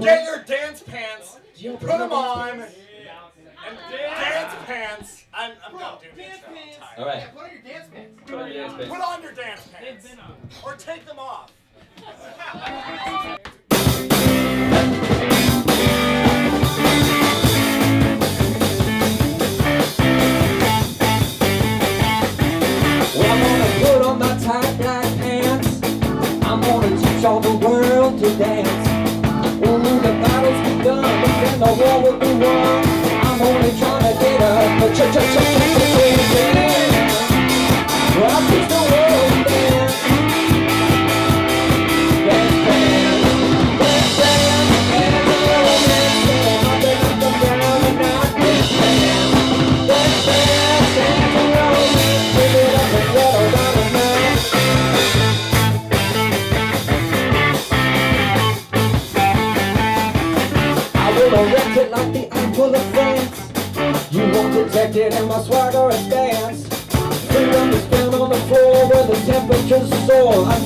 get your dance pants, put them on, and dance pants. I'm, I'm done doing this now. I'm. All right. Put on your dance pants. Put on your dance pants. Put on your dance pants. Or take them off. Well, I'm gonna put on my tight black pants. I'm gonna teach all the world to dance. Then the war will be won. Will erect like the apple of France. You won't detect it in my swagger and stance. Freedom is found on the floor where the temperature's soar. I